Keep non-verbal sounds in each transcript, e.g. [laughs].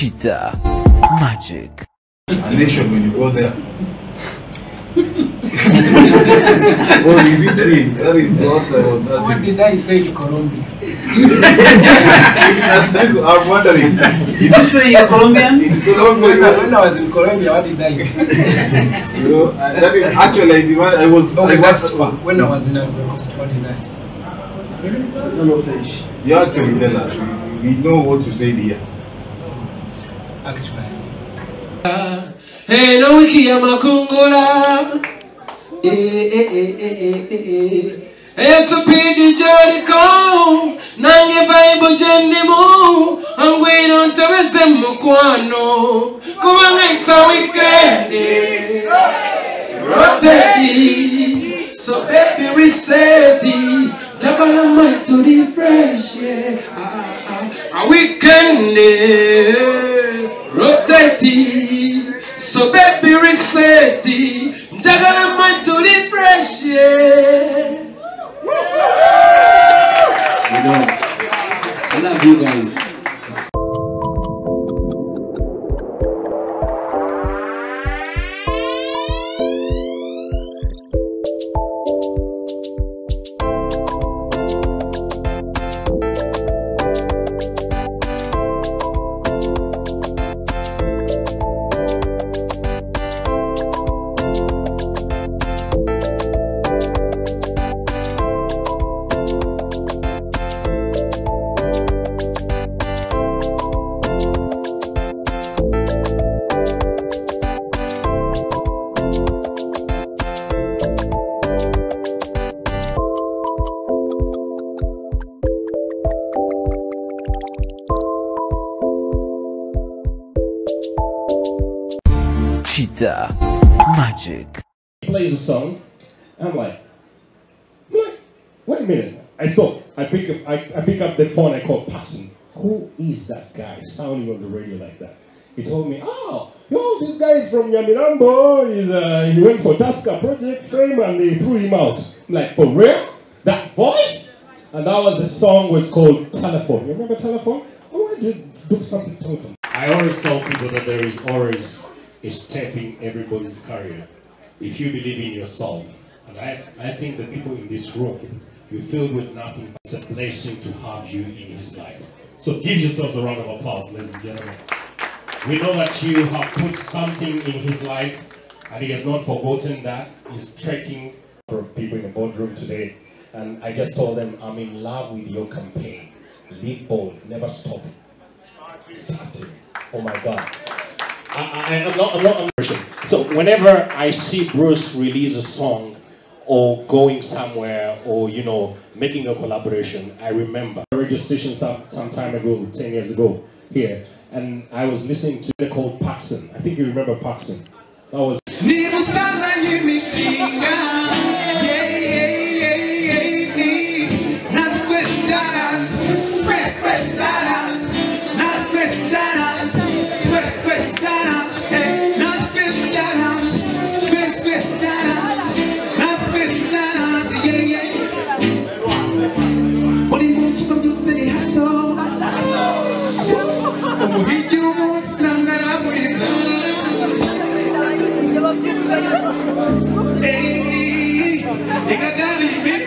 Chita Magic. A nation when you go there. [laughs] oh, is it dream? That is what I was So what did I say to Colombia? That's this, I'm wondering. Did you say you're Colombian? [laughs] In So when, I, when I was in Colombia, what did [laughs] I say? you know, and that is actually I demand. I was. Okay, I that's want- far. When I was in Ivory Coast, what did I say? I don't know French. You actually tell us. We, we know what to say here. Actually. Hey, no wiki ya makungula. Eh, eh, eh, eh, eh, eh. Yesu pidi Jericho nange Bible jendimu angwino ntobeze mukwano kubanga it's a weekend. Rotate so baby refresh yeah. ah, ah, a weekend roteti sobebi riseti njagala maitu rifreshe you know i love you guys. Sounding on the radio like that? He told me, oh, yo, this guy is from Nyamirambo. He's, uh, he went for Tusker Project Fame and they threw him out. I'm like, for real? That voice? And that was the song was called Telephone. You remember Telephone? I wanted to do something telephone. I always tell people that there is always a step in everybody's career if you believe in yourself. And I, I think the people in this room, you're filled with nothing. It's a blessing to have you in his life. So give yourselves a round of applause, ladies and gentlemen. We know that you have put something in his life, and he has not forgotten that. He's trekking for people in the boardroom today. And I just told them, I'm in love with your campaign. Live bold, never stop it. Start it. Oh my God. I, I'm not, I'm not, I'm not So whenever I see Bruce release a song or going somewhere or, you know, making a collaboration, I remember a station some, some time ago, 10 years ago here, and I was listening to it called Paxson. I think you remember Paxson. That was Kristu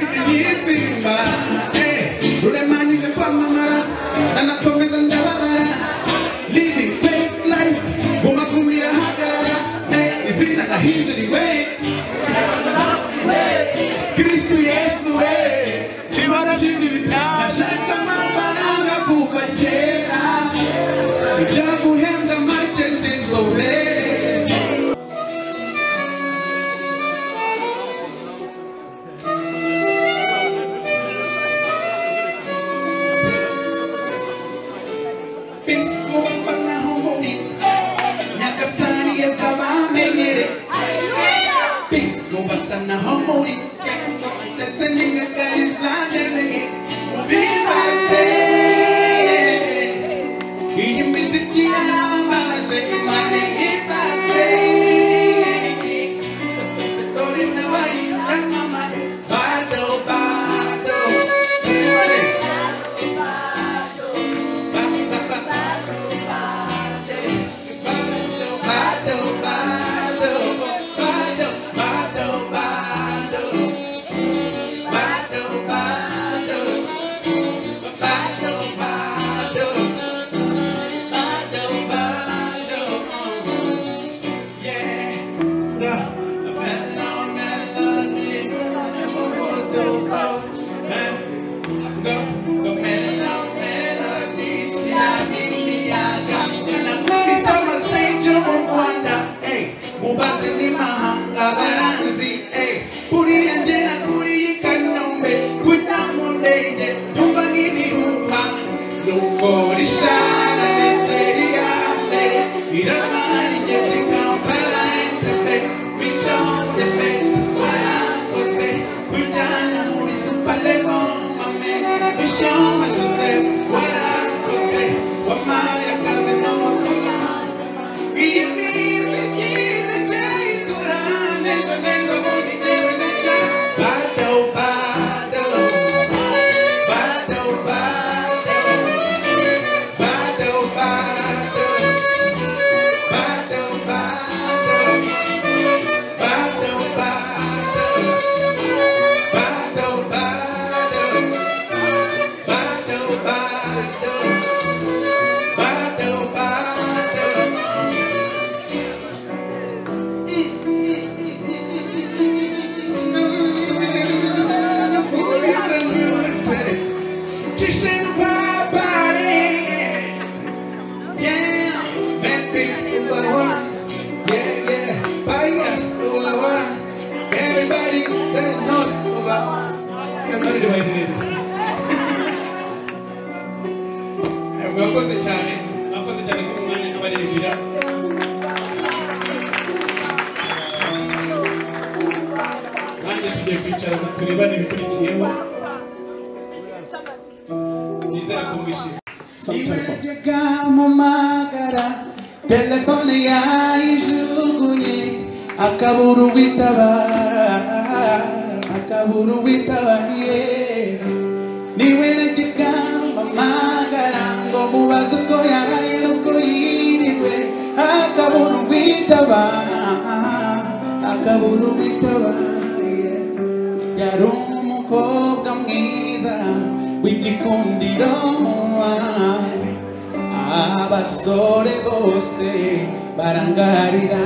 barangarira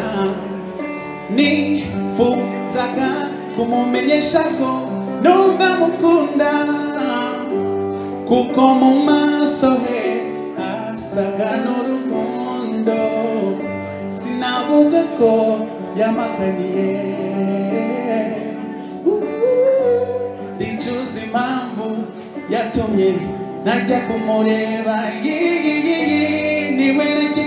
nifuzaga kumumenyesha ko numva mukunda. Kuko mu maso he hasaga n'urukundo. Sinavuga ko yamakaniye ndicuza impamvu yatumye najya kumureba. Niwe mpamagara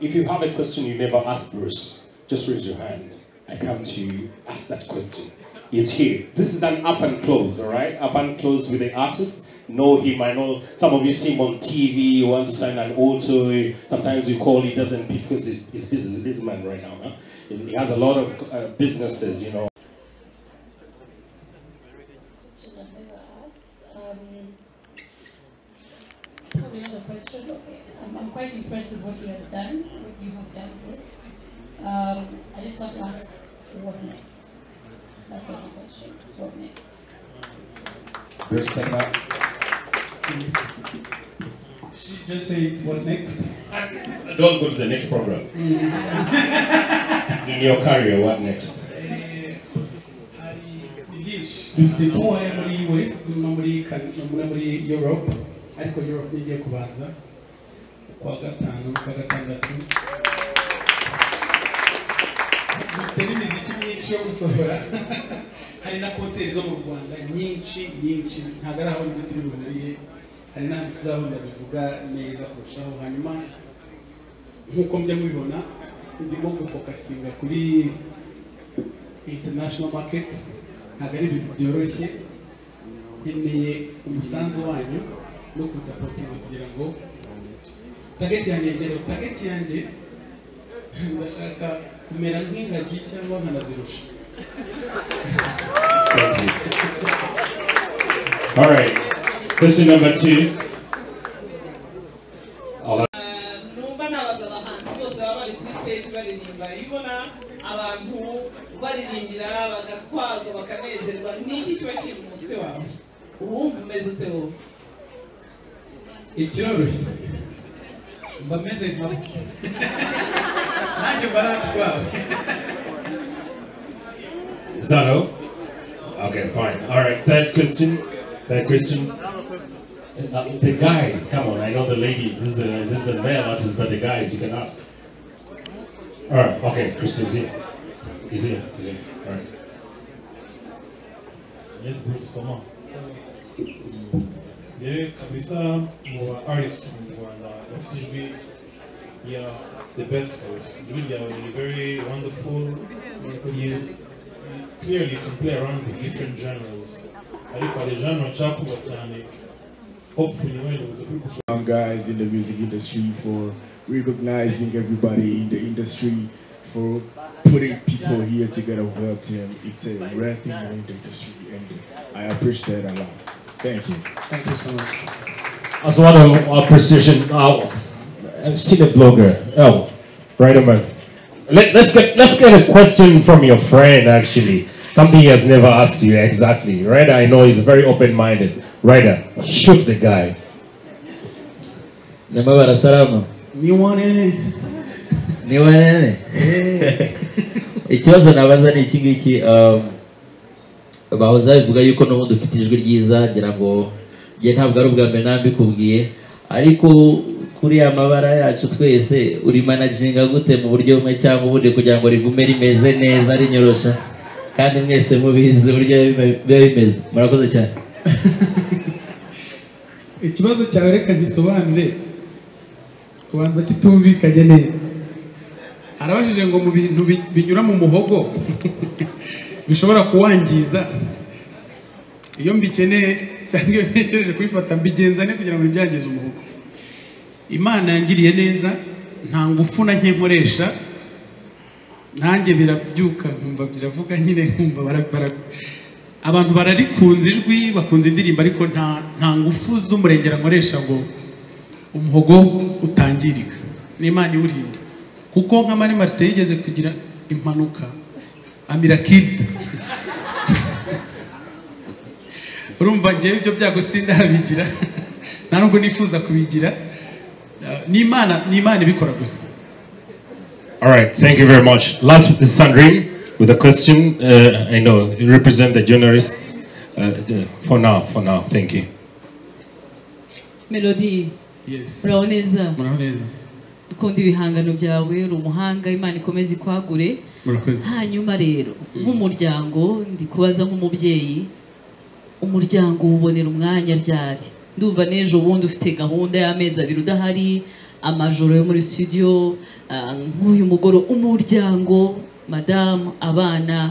if you have a question you never asked Bruce, just raise your hand. I come to you, ask that question. He's here. This is an up and close, all right? Up and close with the artist. Know him. I know some of you see him on TV. You want to sign an auto. Sometimes you call, he doesn't because. He's a businessman right now. Huh? He has a lot of uh, businesses, you know. question I've never asked. Um, probably not a question. Okay. I'm, I'm quite impressed with what you have done, what you have done with this. Um, I just want to ask, what next? That's not the question. What next? Stand up. She just said what's next Don't go to the next program. In your career, what next? Dufite tuwaye muri west no muri muri europe ariko europe nigiye kubanza kwa gatanu kwa gatandatu dufite n'imiziki myinshi yo gusohora [laughs] hari na konseri zo mu rwanda nyinshi nyinshi. Ntabwo ari aho imiti biboneye hari n'ahandi tuzabona bivuga neza kurushaho. Hanyuma nk'uko mujya mubibona ndimo gufokasinga kuri international market. Ntabwo ari ibintu byoroshye. Nkeneye umusanzu wanyu no kunsapotinga kugira ngo tageti yanjye ngere. Tageti yanjye [laughs] ndashaka kumera nk'ingagi cyangwa nkanazirusha Thank you. All right. Question number two. Numva nabaza abahanzi bose baba bari kuri stage baririmba iyo ubona abantu baririmbira bagatwarwa bakanezerwa ni iki kiba kiri mu mutwe wawe uwumva umeze ute wowe ikiroroshye mba meze natwawe [laughs] Is that all? Okay, fine. All right. Third question. Third question. Uh, the guys, come on. I know the ladies. This is a this is a male artist, but the guys, you can ask. All right. Okay. Christian's here. He's here. He's here. All right. Yes, Bruce, comment Yewe kabisa mu ba artists mu Rwanda bafite ijwi ya the best voice. Ijwi ryawe ni very wonderful. You clearly can play around with different genres. Ariko hari genre nshaka kuba cyane. Hopefully wenda uza kubikosora. young guys in the music industry for recognizing everybody in the industry for putting people here together who helped him. It's a rare thing in the industry and I appreciate that a lot. Thank you. thank you so much as one of our precision, uh, I've seen a blogger. Oh, right man. Let, let's get let's get a question from your friend actually. Something he has never asked you exactly. Right? I know he's very open-minded. Ryder, shoot the guy. Namabara salama. Ni wanene. Ni wanene. [laughs] Ikibazo nabaza ni iki ngiki um, bahoze babivuga yuko n'ubundi ufite ijwi ryiza ngira ngo njye ntabwo ari ubwa mbere nambikubwiye ariko kuri ya mabara yacu twese uri managinga gute mu buryo bumwe cyangwa ubundi kugira ngo rigume rimeze neza rinyorosha? Kandi mwese mubizi uburyo biba bimeze. Murakoze cyane. [laughs] Ikibazo cyawe reka gisobanure kubanza kitumvikanye neza. Arabajije ngo mu bintu bi- binyura mu muhogo [laughs] bishobora kuwangiza. Iyo mbikeneye [laughs] cyangwa iyo ntekereje kubifata mbigenza ne kugira ngo ntibyangize umuhogo. Imana yangiriye neza nta ngufu na nke nkoresha. Nanjye birabyuka nkumva biravuga nyine nkumva abantu bararikunze ijwi bakunze indirimbo ariko nta ngufu z'umurengera nkoresha ngo umuhogo utangirika. N'imana iwurinda kuko nka mari marite yigeze kugira impanuka amira kirida [laughs] urumva njyewe ibyo byago sindabigira [laughs] nta nubwo nifuza kubigira. Ni imana ni imana ibikora gusa All right, thank you very much. Last is Sandrine with a question. Uh, I know you represent the journalists. Uh, the- for now, for now, thank you. melody yes uraho neza muraho neza dukunda ibihangano byawe uri umuhanga imana ikomeze ikwagure hanyuma rero nk'umuryango ndi kubaza nk'umubyeyi umuryango uwubonera umwanya ryari ndumva n'ejo bundi ufite gahunda y'amezi abiri udahari amajoro yo muri studio ah, nk'uyu mugoro umuryango madamu abana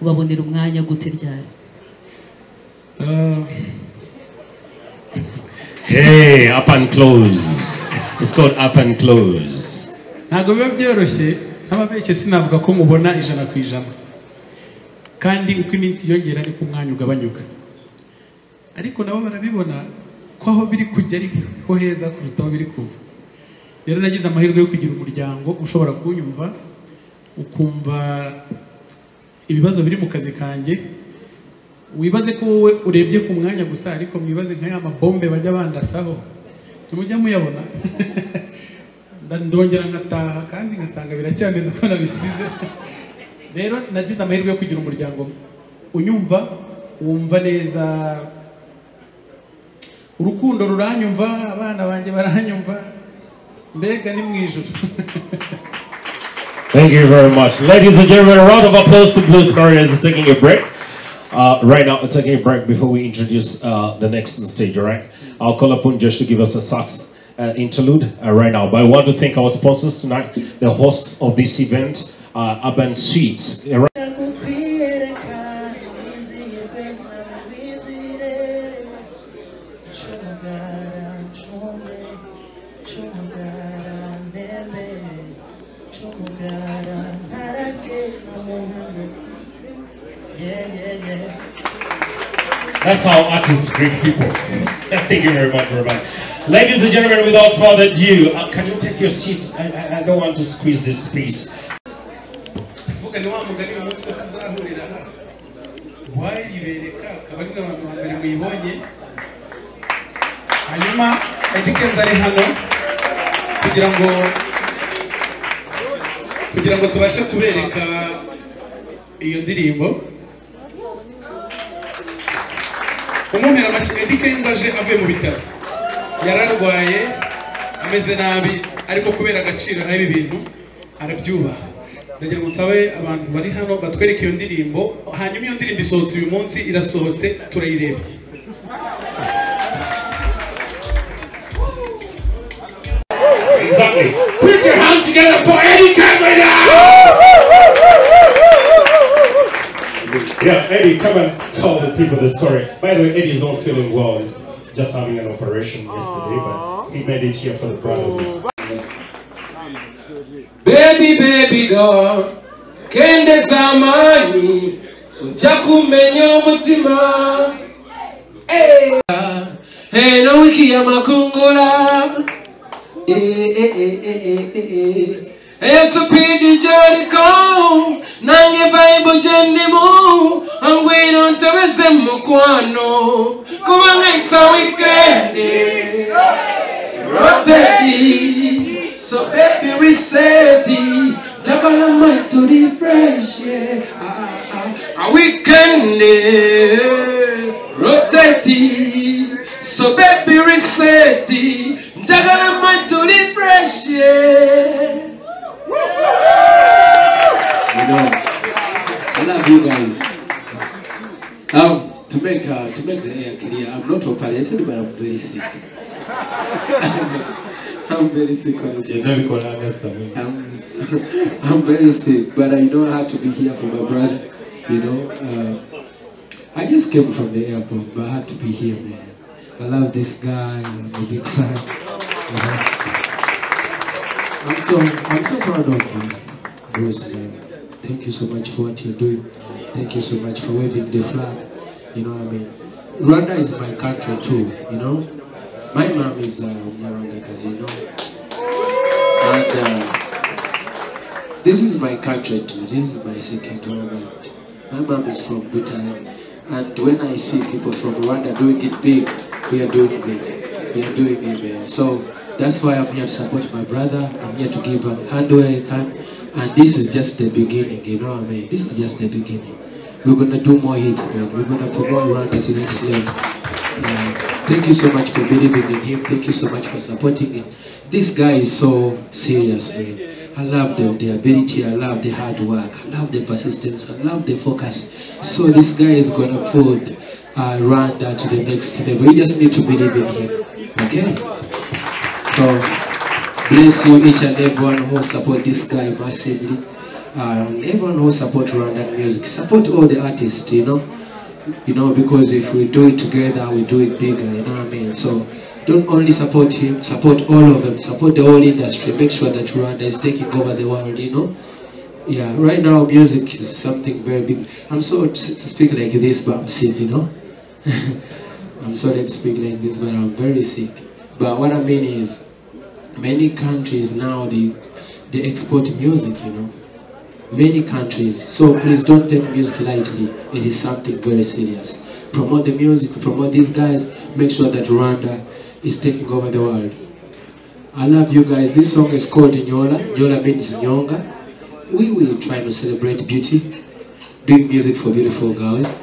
ubabonera umwanya gute ryari Uh, Hey, up and close. It's called up and close. ntabwo biba byoroshye ntababeshye sinavuga ko mubona ijana ku ijana kandi uko iminsi yiyongera niko umwanya ugabanyuka ariko nabo barabibona ko aho biri kujya ariho heza kuruta aho biri kuva. Rero nagize amahirwe yo kugira umuryango ushobora kunyumva ukumva ibibazo biri mu kazi kanjye. Wibaze ko wowe urebye ku mwanya gusa ariko mwibaze nka ya mabombe bajya bandasaho. Ntimujya muyabona. [laughs] Ndongera ngataha kandi ngasanga biracyameze uko nabisize. Rero nagize amahirwe yo kugira umuryango. Unyumva wumva neza urukundo ruranyumva abana baranyumva mbega ni Thank you very much. Ladies and gentlemen, a round of applause to Blues Warriors taking a break. Uh, right now, taking a break before we introduce uh, the next stage, all right? I'll call upon Josh to give us a sax uh, interlude uh, right now. But I want to thank our sponsors tonight, the hosts of this event, uh, Urban Suites. That's how people. [laughs] Thank you very much, very. Ladies and gentlemen, without further ado, uh, can you take your seats? I, I, I don't want to squeeze this space. hanyuma iyo ndirimbo umumera amashyi Eddy Kenzo aje avuye mu bitaro. Yararwaye ameze nabi ariko kubera agaciro aho ibi bintu arabyubaha. Ndagira ngo nsabe abantu bari hano batwereke iyo ndirimbo hanyuma iyo ndirimbo isohotse uyu munsi irasohotse turayirebye. Exactly. Put your hands together for Eddie Kenzo Yeah, Eddy, come and tell the people the story. By the way, Eddy's not feeling well. He's just having an operation yesterday, but he made it here for the brotherhood. baby baby girl kende zamani ujya kumenya umutima Eh. eno wiki ya makungula Eh, eh, eh, eh, eh, eh, eh. esupidi gyoliko nange bayibu gyendimu angwira ntobeze mukwano. Kubanga it's a weekend rotate. So baby reset. Jagala mind to refresh yeah. Ah, ah, a weekend rotate. So baby reset. Jagala refresh yeah. You know, I love you guys. Um, to make uh, to make the air clear, I'm not operated, but I'm very sick. [laughs] I'm very sick. honestly. I'm, [laughs] I'm very sick, but I know have to be here for my brother. You know, uh, I just came from the airport, but I had to be here, man. I love this guy. I'm a big fan. I'm so I'm so proud of you, Bruce. Man. Thank you so much for what you're doing. Thank you so much for waving the flag. You know what I mean? Rwanda is my country too. You know, my mom is uh, Rwanda, know, and uh, this is my country too. This is my second home. My mom is from Bhutan, and when I see people from Rwanda doing it big, we are doing big. We are doing it. So that's why I'm here to support my brother. I'm here to give a hand where I can. And this is just the beginning, you know what I mean? This is just the beginning. We're gonna do more hits, man. We're gonna promote Rwanda to the next level. Uh, thank you so much for believing in him. Thank you so much for supporting him. This guy is so serious, man. I love the, the ability, I love the hard work, I love the persistence, I love the focus. So this guy is gonna put uh, Rwanda to the next level. You just need to believe in him. Okay? So bless you each and everyone who support this guy massively. And um, everyone who support Rwandan music. Support all the artists, you know. You know, because if we do it together, we do it bigger, you know what I mean? So don't only support him, support all of them, support the whole industry. Make sure that Rwanda is taking over the world, you know. Yeah, right now music is something very big. I'm sorry to speak like this, but I'm sick, you know. [laughs] I'm sorry to speak like this, but I'm very sick. But what I mean is, many countries now they they export music, you know. Many countries. So please don't take music lightly. It is something very serious. Promote the music, promote these guys. Make sure that Rwanda is taking over the world. I love you guys. This song is called Nyoola. Nyoola means Nyonga. We will try to celebrate beauty, doing music for beautiful girls,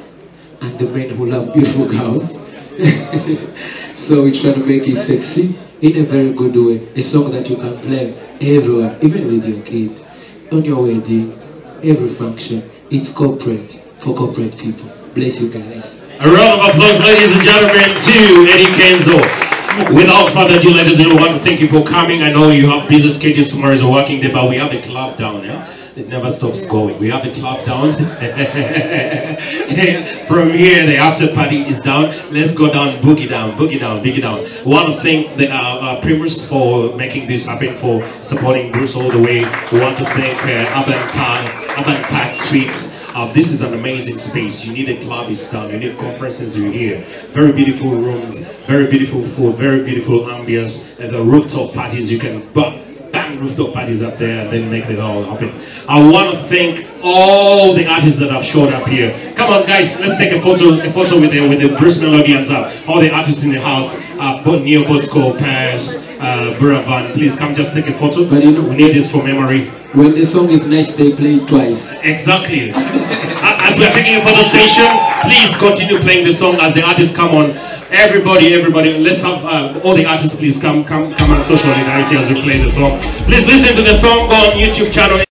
and the men who love beautiful girls. [laughs] so we try to make it sexy in a very good way. A song that you can play everywhere, even with your kids, on your wedding, every function. It's corporate for corporate people. Bless you guys. A round of applause, ladies and gentlemen, to Eddy Kenzo. Without further ado, ladies and gentlemen, thank you for coming. I know you have busy schedules. Tomorrow is a working day, but we have the club down. Yeah? It never stops going. We have the club down. [laughs] From here, the after party is down. Let's go down, boogie down, boogie down, boogie down. Want to thank the uh, uh, Primus for making this happen, for supporting Bruce all the way. We want to thank uh, Urban Park, Suites. Uh, this is an amazing space. You need a club, it's done. You need conferences, you're here. Very beautiful rooms, very beautiful food, very beautiful ambience. And the rooftop parties, you can rooftop parties up there and then make it all happen. I want to thank all the artists that have showed up here. Come on, guys, let's take a photo, a photo with the with the Bruce Melodians up. All the artists in the house, uh, Niyo Bosco, Paris, uh, Buravan. Please come, just take a photo. But you know, we need this for memory. When the song is nice, they play it twice. Exactly. [laughs] As we are taking a photo station, please continue playing the song as the artists come on. Everybody, everybody, let's have uh, all the artists please come, come, come on social solidarity as we play the song. Please listen to the song on YouTube channel.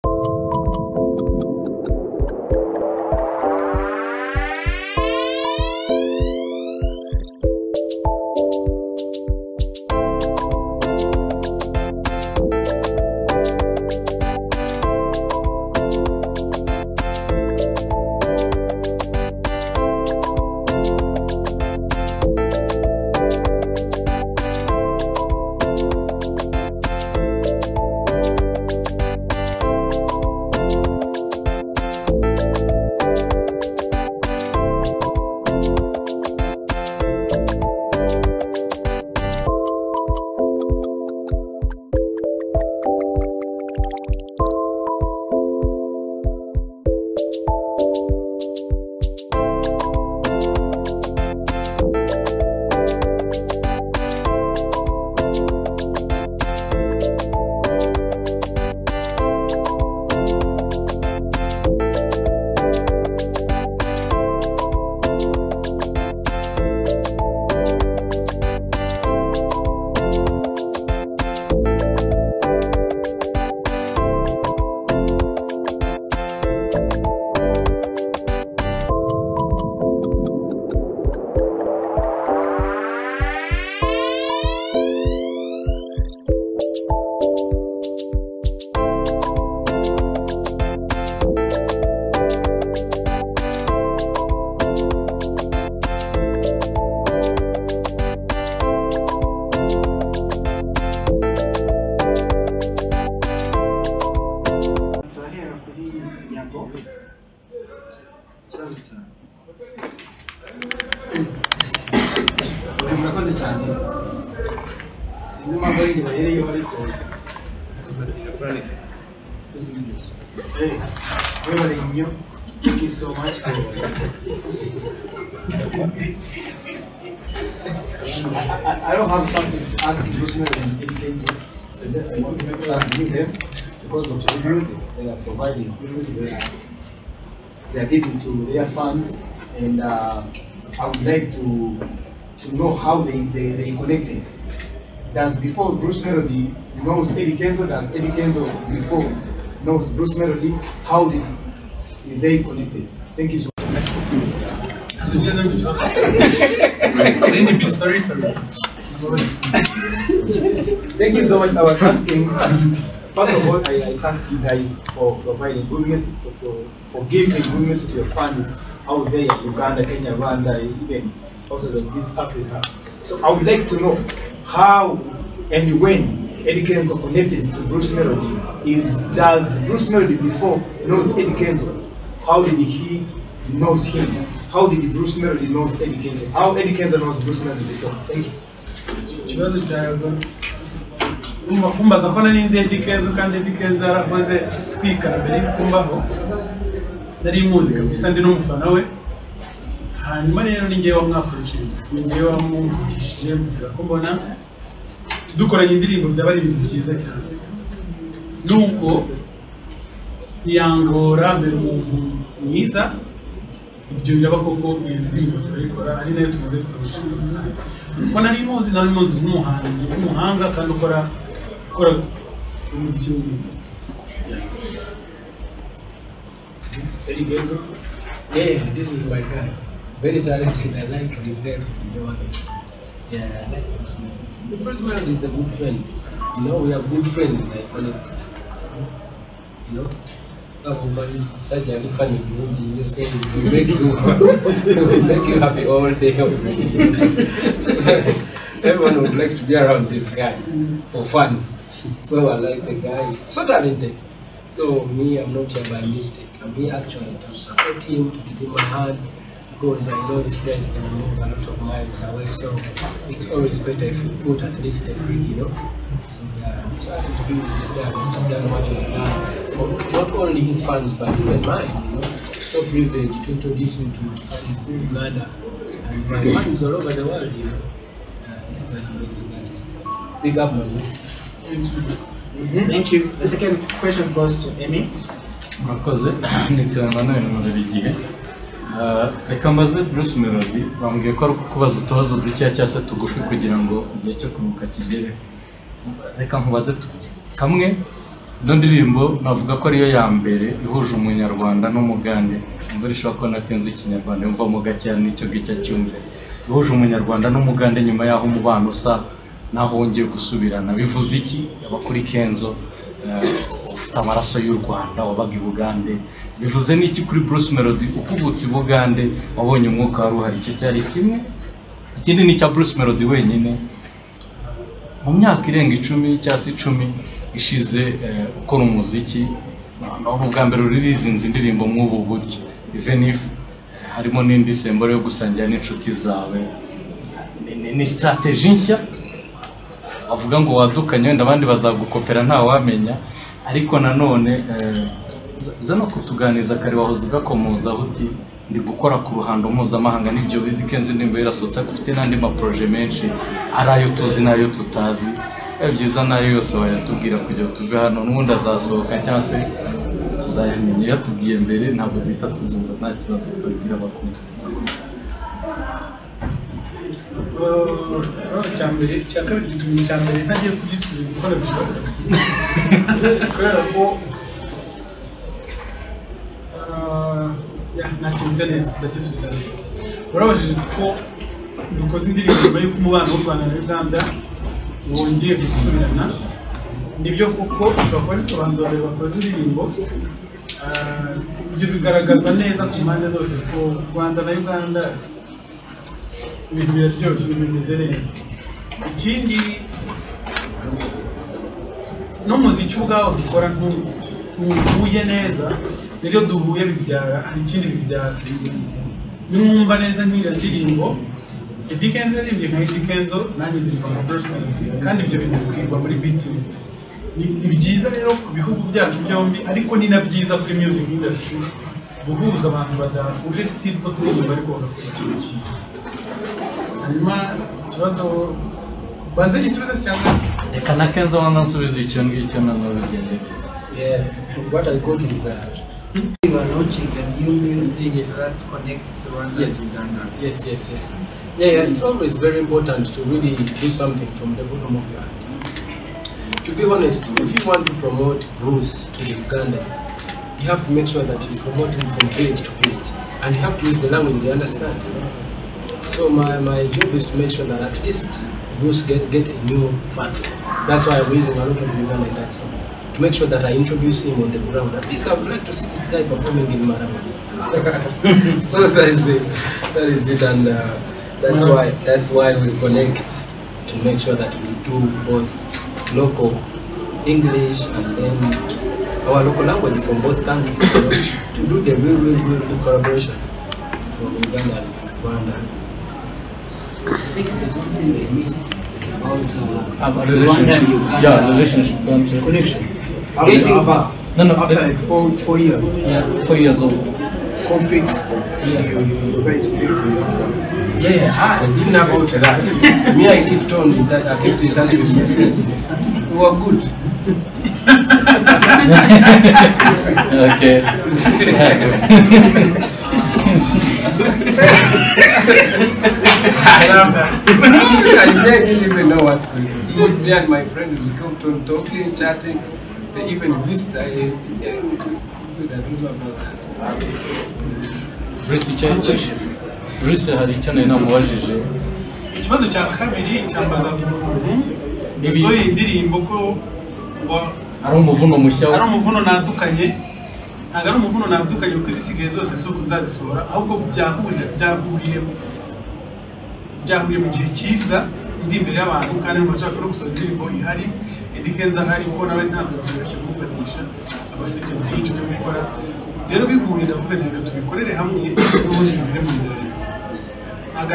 They are giving to their fans, and uh, I would like to to know how they, they, they connected. Does before Bruce Melodie knows Eddy Kenzo, does Eddy Kenzo before knows Bruce Melodie, how did they connected? Thank you so much. Then be sorry, sorry. Thank you so much. for asking, first of all, I, I thank you guys for providing good music, for, for, for giving good music to your fans out there in Uganda, Kenya, Rwanda, even also in East Africa. So I would like to know how and when Eddy Kenzo connected to Bruce Melodie. Is does Bruce Melodie before knows Eddy Kenzo? How did he knows him? How did Bruce Melodie knows Eddy Kenzo? How Eddy Kenzo knows Bruce Melodie before? Thank you. ikibazo cyawe umva kumbaza ko nari nzi Eddy Kenzo kandi Eddy Kenzo yarakoze twikara mbere. Y'uko mbaho nari muzi kabisa ndi n'umufana we. Hanyuma rero ni ngewe wamwakurikiriza ni ngewe wamwumvishije mubwira ko mbona dukoranye indirimbo byaba ari ibintu byiza cyane. Nuko yangora mbere umuntu mwiza ibyo biraba koko iyo ndirimbo turayikora ari na yo tumaze gukoresha kuko nari muzi nari muzi nk'umuhanzi w'umuhanga kandi ukora ukora umuziki mwiza Eddy Kenzo. Yeah, this is my guy. Very talented. I like his guy from Joanna. Yeah, I like Bruce Melodie. Bruce Melodie is a good friend. You know, we are good friends. Like, when it, you know, such a funny you it will make you, [laughs] will make you happy all day. already. [laughs] Everyone would like to be around this guy for fun. So I like the guy. He's so talented. So me, I'm not here by mistake. I'm here actually to support him, to give him a hand, because I know this guy is gonna move a lot of miles away. So it's always better if you put at least a brick, you know. So yeah, I'm happy to be with this guy. I've done what I've for not only his fans but even mine. You know, so privileged to introduce him to my fans in Uganda and my fans all over the world. You know, uh, this is an amazing artist. Big up, man. Thank you. The second question goes to Amy. murakoze nitwa Emmanuel Murarigihe Ah, reka mbaze Bruce Melody. Bambwiye ko ari ukukubaza utubazo dukeya cyangwa se tugufi kugira ngo igihe cyo kuruhuka kigere. Reka nkubaze kamwe ino ndirimbo navuga ko ariyo ya mbere ihuje umunyarwanda n'umugande. Imvura ishobora kubona ko nzi ikinyarwanda yumvamo gakeya n'icyo ngicyo cyumve ihuje umunyarwanda n'umugande nyuma y'aho umubano usa. N'aho wongeye gusubirana. Bivuze iki? Yaba kuri kenzo eh, ufite amaraso y'u rwanda wabaga i bugande. Bivuze n'iki kuri bruce melody? Ukubutse i bugande wabonye umwuka wari uhari? Icyo cyari kimwe? Ikindi ni icya bruce melody wenyine. Mu myaka irenga icumi cyangwa se icumi ishize eh, ukora umuziki noneho ubwa mbere uririzinze indirimbo mw'ubu buryo even if eh, harimo n'indi sembore yo gusangira n'inshuti zawe. Ni- strategy nshya. Bavuga ngo wadukanye wenda abandi bazagukopera ntawamenya ariko nanone eh, uza no kutuganiza kare wahoze ugakomozaho uti ndi gukora ku ruhando mpuzamahanga n'ibyo bidikenze indirimbo yarasohotse ariko ufite n'andi maporoje menshi ari ayo tuzi n'ayo tutazi. Biba byiza n'ayo yose wayatubwira kugira tuve hano n'ubundi azasohoka cyangwa se tuzayamenya. Iyo atubwiye mbere ntabwo duhita tuzumva nta kibazo twabwira abakunzi çemberi, çakır yükümlü çemberi. Hadi yapıcı sürüsü, böyle bir şey. [laughs] Böyle o... nta kinzaneza ndagisubizana neza urabajije ko dukoze indirimbo y'uko umubano w'u rwanda na uganda wongeye gusubirana nibyo kuko ushobora kuba ari abantu babiri bakoze indirimbo ibyo bigaragaza neza ku mpande zose ko u rwanda na uganda ibintu biraryoshye bimeze neza ikindi n'umuziki ubwawo dukora ntu- ntuhuye neza rero duhuye bibyara hari ikindi bibyara nimwumva neza nk'iyo ndirimbo Eddy Kenzo yaririmbye nka Eddy Kenzo nanjye ndirimba nka Bruce Melody kandi ibyo bintu bikwirwa muri ni ni byiza rero ku bihugu byacu byombi ariko ni na byiza kuri music industry guhuza abantu badahuje style zo kuririmba ariko bagakora ikintu cyiza hanyuma ikibazo banze gisubize cyangwa reka na kenzo wanga nsubiza icyo ngicyo noneho bigende Yeah, what I got is that You are launching a new music that connects Rwanda Yes. and Uganda. Yes, yes, yes. Yeah, yeah, it's always very important to really do something from the bottom of your heart. To be honest, if you want to promote Bruce to the Ugandans, you have to make sure that you promote him from village to village. And you have to use the language they understand. So my, my job is to make sure that at least Bruce get, get a new fan. That's why I'm using a lot of Uganda in that song. To make sure that I introduce him on the ground. At least I would like to see this guy performing in Marama. [laughs] so that is it. That is it, and uh, that's why that's why we connect to make sure that we do both local English and then our local language from both countries you know, to do the real, real, real, real collaboration from Uganda and Rwanda. I think there's something they missed about uh, About Rwanda relationship. and Uganda. Yeah, relationship country. Connection. Getting- Getting back. No, no, After the- like four, four years. Yeah, four years old. Conflicts. Yeah. You, you, you guys creating after. Yeah, yeah, ah, I didn't know about that. Me, I kept on in touch, I kept in touch with my friends. We were good. [laughs] [laughs] okay. [laughs] I love that. I didn't even know what's going on. Because me and my friend, we kept on talking, chatting. They even visit. I, yeah, good, I don't know about that. Bruce icyo Bruce hari icyo nari namubajije ikibazo cya kabiri cyambazaga umuntu yasohoye indirimbo ko ari umuvuno mushya ari umuvuno nadukanye ntabwo ari umuvuno nadukanye kuko izisigaye zose si uko nzazisohora ahubwo byahurira byahuriye byahuriye mu gihe cyiza ndi imbere y'abantu kandi numva nshaka no gusohora indirimbo ihari Eddy Kenzo ahari kuko nawe ntabwo byoroshye kumufatisha aba afite byinshi byo gukora. Rero bihuye ndavuga reka tubikorere hamwe n'ubundi bivire mu nzira ntabwo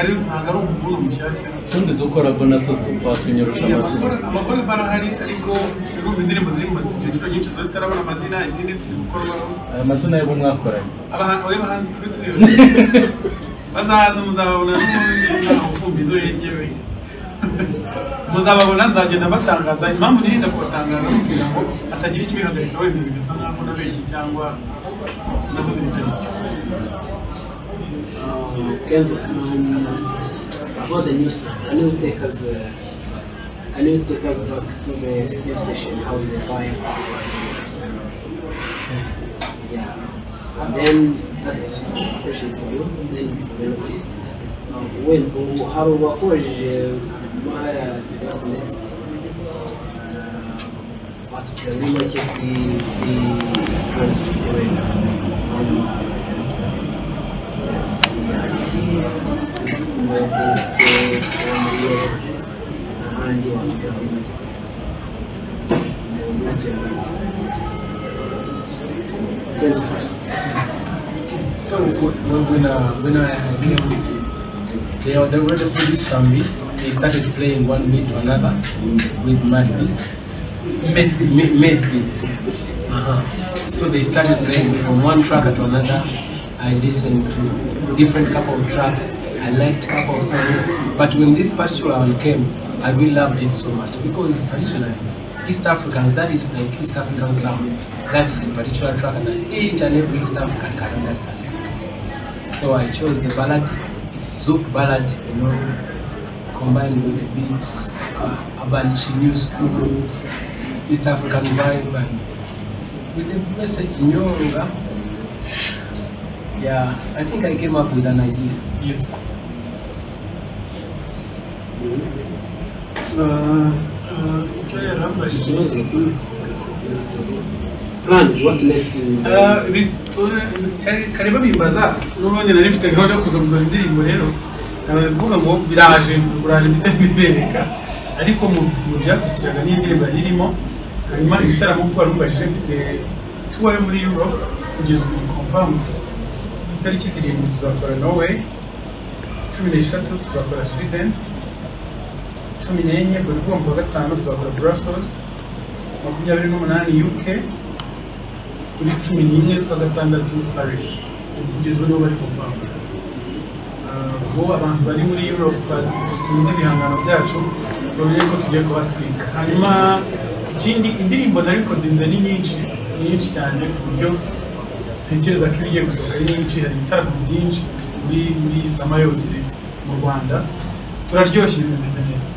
ari umuvuno mushyashya. Utundi dukora bonato twatunyorosha amazina. amakuru barahari ariko urumva indirimbo ziri mu masitudiyo inshuro nyinshi ziba zitarabona amazina izindi zikiri gukorwaho. Aya mazina y'abo mwakoranye. Abaha- abe bahanzi tube tureba [laughs] bazaza muzababona n'ubundi nta mufumbizo yegewe muzababona nzagenda batangaza impamvu nirinda kubatangaza kugira ngo hatagira ikibihagarika wenda bigasa nkaho nabeshye cyangwa navuze ibitari byo. Kenzo, um, about the new song, can you take us, uh, can you take us back to the studio session? How the vibe? Yeah. And then that's a question for you. Then for Melodie. Uh, when how wakoresheje mara what's next? Uh, watubwira muri make kuri kuri ikibazo ufite wenda nyuma yo kuba muri yo n'ahandi watubwira muri make Kenzo first. So when, when, uh, when I came, they had already produced some beats. They started playing one beat to another with mad beats. Mad beats. Mad beats. Uh-huh. So they started playing from one track to another. I listened to different couple of tracks. I liked couple of songs. But when this particular one came, I really loved it so much because traditionally East Africans, that is like East African sound. That's a particular track that each and every East African can understand. So I chose the ballad. It's Zouk ballad, you know, combined with the beats, uh, urban new school, East African vibe, and with the message in Nyonga. Yeah, I think I came up with an idea. Yes. icyo. Plans, what's next in Ah, bi- kare- kare babimbaza n'ubundi nari mfite gahunda yo kuza gusohora indirimbo rero nkaba kuvuga ngo biraje uraje mpita mbibereka ariko mu byakurikiraga n'indirimbo yari irimo hanyuma ibitaramo kuko warumvajije mfite tuwe muri Europe kugeza ubu confirmed itariki zirindwi tuzakora Norway cumi n'eshatu tuzakora sweden. Cumi n'enye buri bwoko wa gatanu tuzakora brussels. Makumyabiri n'umunani uk kuri cumi n'imwe z'ukwa gatandatu paris. Kugeza ubu nibo bari kupanga ubu abantu bari muri europe bakunda ibihangano byacu. Babonye ko tugiye kubatwika. Hanyuma ikindi indirimbo na rekodinze ni nyinshi ni nyinshi cyane ku buryo ntekereza ko gusohoka ari nyinshi hari ibitaramo byinshi muri muri sama yose mu rwanda turaryoshye bimeze neza.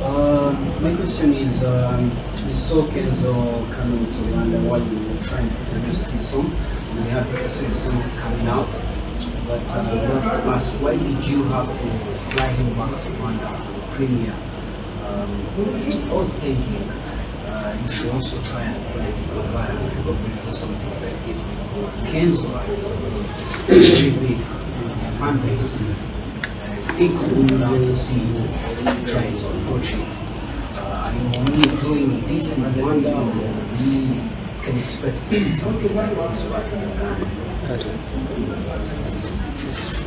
Uh, my question is, um, we saw Kenzo coming to Rwanda while you were trying to produce this song. I'm very happy to see the song coming out. But uh, we have to ask, why did you have to fly him back to Rwanda for the premiere? Um, I was thinking uh, you should also try and fly to Kampala and do something like this because has a very big fan base. I think we would love to see you trying to approach it. Uh, when you're doing this in Rwanda, we can expect to see something like this back in Uganda.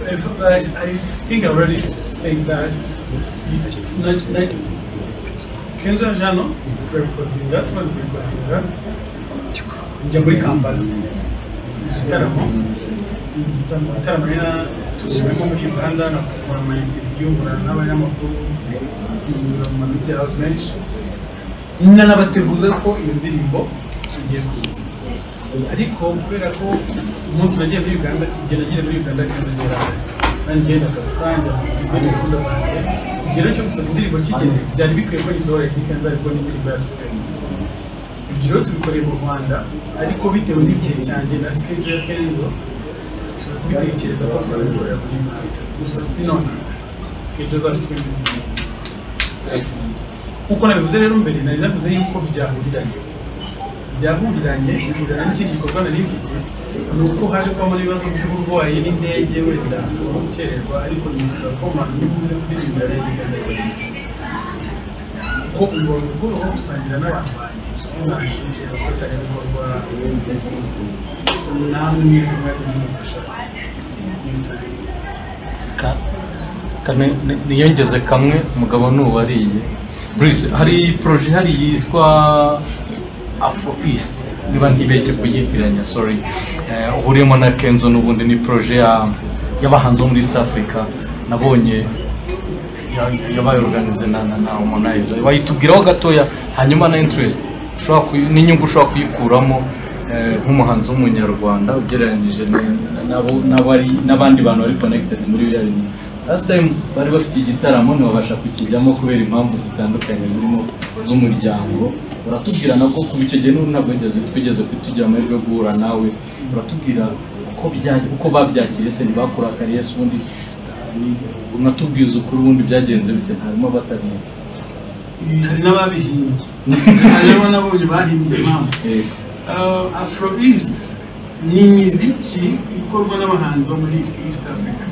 I, I think I already said that. Kenzo Jano, turabikodinga tumaze kubikodinga njya muri kampala igitaramo igitaramo rero tubirimo muri uganda nakora ama interview nkorana n'abanyamakuru mamiti house menshi nanabateguza ko iyo ndirimbo igiye kuza ariko kubera ko umunsi nagiye muri uganda igihe nagiye muri uganda kenzo ntiyaraje nanjye ngenda akakanya izindi gahunda zanjye igihe rero cyo gusohora indirimbo kigeze byari bikwiye ko gisohora indi kenzo ariko n'indirimbo yacu twembi ibyo rero tubikoreye mu rwanda ariko bitewe n'igihe cyanjye na schedule ya kenzo kubitekereza ko twarabikorera muri uganda gusa sinone schedule zacu twembi zigiye kuko nabivuze rero mbere nari navuze yuko byahuriranye byahuriranye bihurirana n'ikindi gikorwa nari mfite. Ni uko haje kubamo n'ibibazo by'uburwayi n'indege wenda no gukererwa ariko nifuza ko mpamvu nibuze kuririmbira leta ikazikora ko ubona ubworo bwo gusangira n'abantu banjye inshuti zanjye abafatanyabikorwa namwe mwese mwari ni- niyongeze kamwe umugabo ni uwariye. Bruce hari poroje ihari yitwa afro east niba ntibeshye kuyitiranya sorry. Eh, uhuriyemo na kenzo n'ubundi ni poroje ya- y'abahanzi bo muri east africa. Nabonye ya- yabaye organize na na na harmonize. Wayitubwiraho gatoya hanyuma na kuyi- n'inyungu ushobora kuyikuramo eh, nk'umuhanzi w'umunyarwanda ugereranyije n'abandi bantu bari connected muri biriya bintu. Last time bari bafite igitaramo ntibabasha kukijyamo kubera impamvu zitandukanye zirimo z'umuryango uratubwira nabwo kuba icyo gihe ntabwo wigeze twigeze tugira amahirwe yo guhura nawe. Uratubwira uko bya- uko babyakiriye se ntibakurakariye se ubundi unatubwiza ukuri ubundi byagenze bite? Harimo abatabizi n'ababihimbye [laughs] harimo nabonye bahimbye impamvu. Uh, afro east ni imiziki ikorwa n'abahanzi bo muri east africa.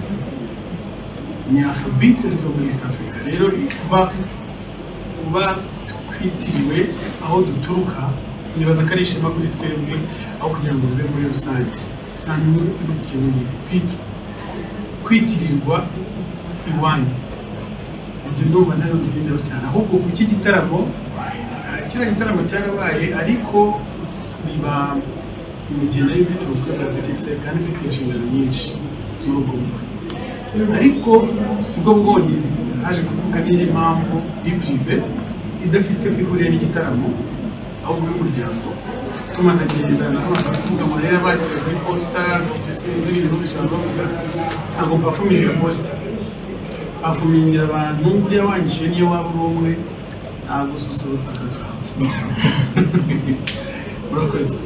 Ni afrobeat ariko muri east africa. Rero kuba twitiriwe aho duturuka. Nibaza ko ari ishema kuri twebwe aho kugira ngo bibe muri rusange. Nta irutiye kwit- kwitirirwa iwanyu. Ibyo ndumva ntari butindeho cyane. Ahubwo ku iki gitaramo kiriya gitaramo cyarabaye ariko biba mu gihe mfite ubukwe bwa petite sere kandi mfite inshingano nyinshi muri ubwo bukwe. Ariko sibwo bwonyine. Haje kuvuga n'indi mpamvu y'ipurive idafite ihuriye n'igitaramo ahubwo y'umuryango tuma ndagenda n'abantu bakuvuga amarira bageze kuri posita ndetse n'ibintu bishobora bavuga ntabwo mpafumingira posita. Afumingira abantu buriya wanyishyuye niyo waba uri umwe ntabwo ususurutsa akazavu [laughs] murakoze.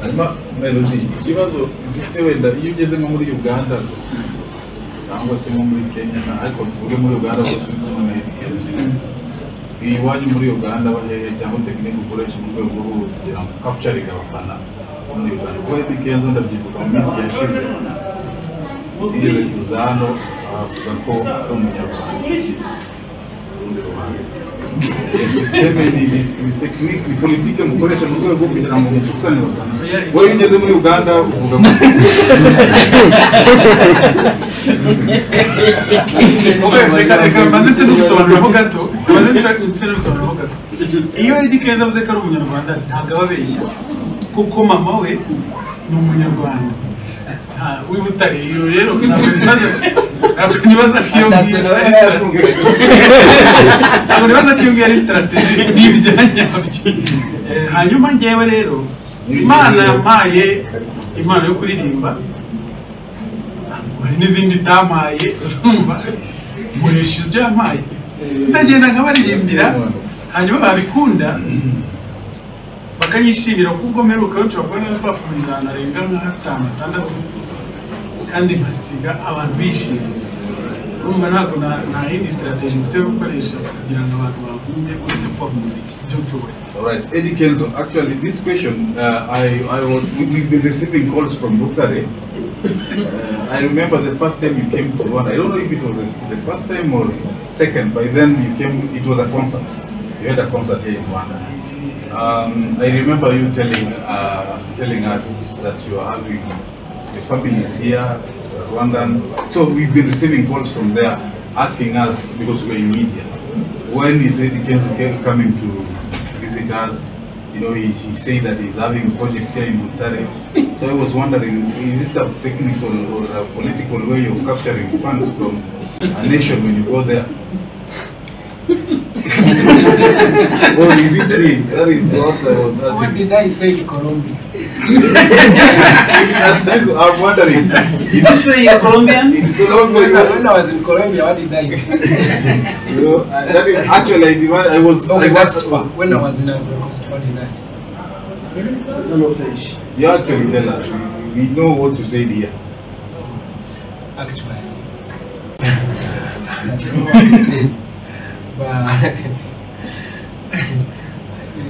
Hanyuma melody ikibazo ufite wenda iyo ugeze nko muri uganda cyangwa se nko muri kenya ariko tuvuge muri uganda kumwe na Kenzo. iyi iwanyu muri uganda cyangwa tekinike ukoresha mu rwego rwo kugira ngo capturing abafana muri uganda. Kuko Eddy Kenzo ndabyibuka mu minsi yashize yigeze kuza hano avuga ko ari umunyarwanda sisiteme ni tekinike ni politike mukoresha mu rwego rwo kugira ngo mukusanye abafana wowe iyo ugeze muri uganda uvuga ngo Vabbè, aspettate che eh, ma se non sono avvocato, ma se non sono avvocato. Iyo idikeza avuze ko ari umunyarwanda ntabwo ababeshya kuko mama we ni umunyarwanda w'ibutare iyo rero ntabwo nibaza ko iyo ngiyo ari sitarategi n'ibyo nyabyo hanyuma ngewe rero imana yampaye impano yo kuririmba hari n'izindi itampaye urumva? Nkoresha ibyo yampaye. Ndagenda nkabaririmbira hanyuma babikunda bakanyishimira kuko mperuka nshobora kubona n'urupapuro arenga nka hatanu atandatu kandi nkasiga abantu bishimye. Urumva ntabwo nta yindi strategy mfite yo gukoresha kugira ngo abantu bakunde uretse kuba mu muziki ibyo nshoboye. Alright, Eddie Kenzo, actually this question, uh, I, I was, we- we've been receiving calls from Butare. I remember the first time you came to Rwanda, I don't know if it was the the first time or second, by then you came, it was a concert. You had a concert here in Rwanda. Um, I remember you telling, uh, telling us that you are having, the family is here, Rwandan. So we've been receiving calls from there asking us, because we're in media, when is Eddy Kenzo coming to visit us? You know, he, he said that he's having projects here in Butare. So I was wondering, is it a technical or a political way of capturing funds from a nation when you go there? [laughs] or is it real? That is what I was So what did I say to Colombia? That's- that's- I'm wondering. Did you say you're Colombian? In Colombia, when, I, when I was in Colombia, what did I say? you know, uh, that is actually I, demand- I was. Okay, I that's far. When I was in Ivory Coast, what did I say? I don't know French. You actually tell us. We, we know what you said here. Actually. [laughs] but I really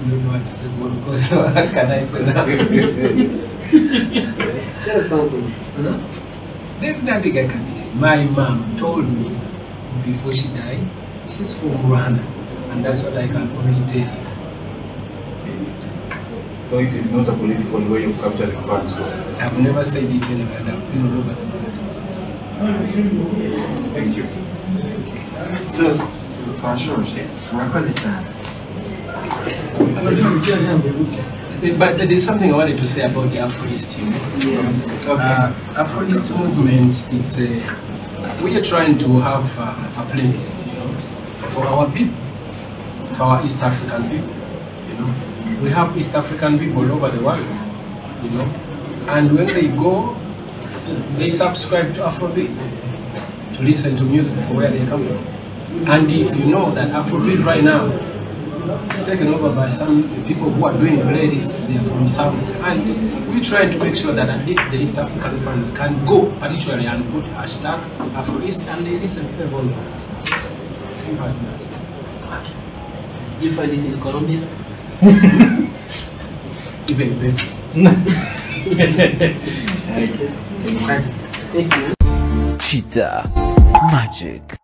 don't know what to say more because [laughs] what can I say now? [laughs] Tell us something. Huh? There's nothing I can say. My mom told me before she died, she's from Rwanda, and that's what I can only tell you. So it is not a political way of capturing funds. For, I've never said it anywhere, and I've been all over the world. Thank you. So, twashoje murakoze cyane But there's something I wanted to say about the Afro East team. Yes. Uh, Afro East movement, it's a, we are trying to have a, a playlist, you know, for our people, for our East African people, you know. We have East African people all over the world, you know, and when they go, they subscribe to Afrobeat to listen to music for where they come from. And if you know that Afrobeat right now it's taken over by some people who are doing playlists there from sound and we try to make sure that at least the East African fans can go particularly and put hashtag Afro-East and they listen to the volume of stuff. Simple as that. Do you find it in Colombia? [laughs] Even better. [laughs] Thanks, man. Chita Magic.